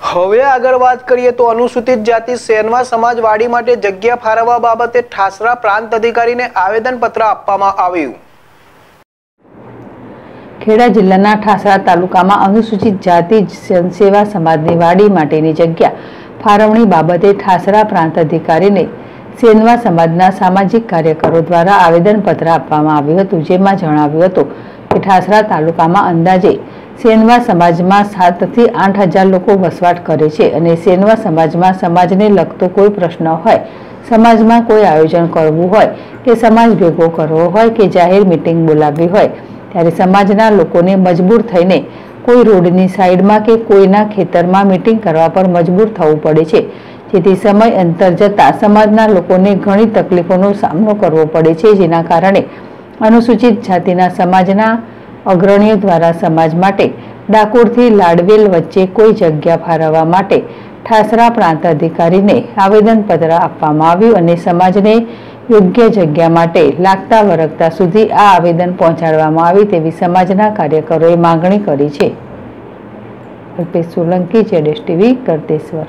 હવે આગળ વાત કરીએ તો અનુસૂચિત જાતિ સેનવા સમાજવાડી માટે જગ્યા ફાળવવા બાબતે ઠાસરા પ્રાંત અધિકારીને આવેદનપત્ર આપવામાં આવ્યું. ખેડા જિલ્લાના ઠાસરા તાલુકામાં અનુસૂચિત જાતિ સેવા સમાજની વાડી માટેની જગ્યા ફાળવણી બાબતે ઠાસરા પ્રાંત અધિકારીને સેનવા સમાજના સામાજિક કાર્યકરો દ્વારા આવેદનપત્ર આપવામાં આવ્યું હતું, જેમાં જણાવ્યું હતું કે ઠાસરા તાલુકામાં અંદાજે સેનવા સમાજમાં સાતથી આઠ હજાર લોકો વસવાટ કરે છે અને સેનવા સમાજમાં સમાજને લગતો કોઈ પ્રશ્ન હોય, સમાજમાં કોઈ આયોજન કરવું હોય, કે સમાજ ભેગો કરવો હોય, કે જાહેર મિટિંગ બોલાવવી હોય, ત્યારે સમાજના લોકોને મજબૂર થઈને કોઈ રોડની સાઈડમાં કે કોઈના ખેતરમાં મિટિંગ કરવા પર મજબૂર થવું પડે છે. જેથી સમય અંતર જતાં સમાજના લોકોને ઘણી તકલીફોનો સામનો કરવો પડે છે, જેના કારણે અનુસૂચિત જાતિના સમાજના અગ્રણીઓ દ્વારા સમાજ માટે ડાકોરથી લાડવેલ વચ્ચે કોઈ જગ્યા ફાળવવા માટે ઠાસરા પ્રાંત અધિકારીને આવેદનપત્ર આપવામાં આવ્યું અને સમાજને યોગ્ય જગ્યા માટે લાગતા વરગતા સુધી આ આવેદન પહોંચાડવામાં આવે તેવી સમાજના કાર્યકરોએ માંગણી કરી છે. અલ્પેશ સોલંકી, જેડેશ ટીવી, કરતેશ્વર.